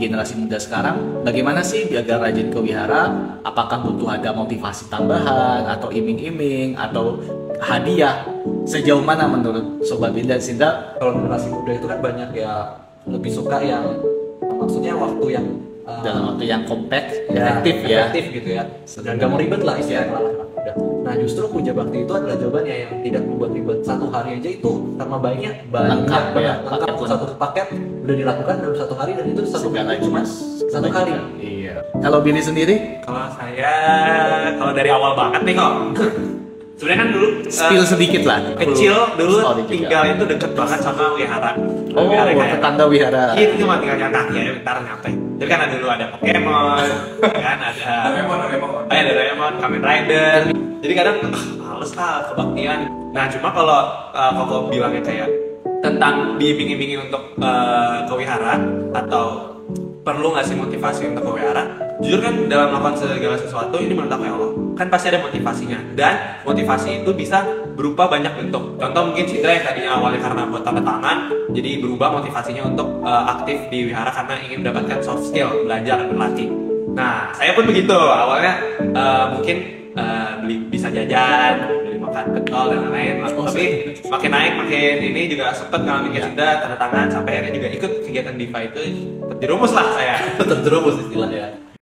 generasi muda sekarang bagaimana sih biar rajin ke wihara? Apakah butuh ada motivasi tambahan atau iming-iming atau hadiah? Sejauh mana menurut sobat Binda Sinda kalau generasi muda itu kan banyak ya lebih suka yang maksudnya waktu yang uh, dalam waktu yang compact ya, efektif ya. efektif gitu ya. Dan gak mau ribet lah istilahnya Ya. muda nah justru puja bakti itu adalah jawabannya yang tidak membuat ribet satu hari aja itu karena baiknya banyak Lengkap ya, lengkap. paket satu paket udah dilakukan dalam satu hari dan itu satu segala minggu cuma satu kali iya. Kalau Billy sendiri? Kalau saya, kalau dari awal banget nih kok. Sebenarnya kan dulu spill sedikit lah kecil dulu Oh, tinggal itu deket banget sama wihara. oh Wihara kayak tetangga wihara itu cuma tinggal jalan kaki aja bentar nyampe. Jadi kan ada dulu ada Pokemon, kan ada Doraemon, Doraemon. Oh, ya, ada Doraemon, Kamen Rider. Jadi kadang ah, males lah kebaktian. Nah cuma kalau uh, koko bilangnya kayak tentang diiming-imingi untuk uh, ke wihara atau perlu nggak sih motivasi untuk ke wihara? Jujur kan dalam melakukan segala sesuatu ini menurut aku ya Allah kan pasti ada motivasinya dan motivasi itu bisa berupa banyak bentuk. Contoh mungkin Citra yang tadinya awalnya karena buat tanda tangan, jadi berubah motivasinya untuk uh, aktif di wihara karena ingin mendapatkan soft skill, belajar berlatih. Nah, saya pun begitu. Awalnya uh, mungkin uh, beli bisa jajan, beli makan pentol dan lain-lain. Oh, Tapi makin naik, makin ini juga sempet ngalamin kayak sudah tanda tangan sampai akhirnya juga ikut kegiatan DIVA itu terjerumus lah saya. terjerumus istilahnya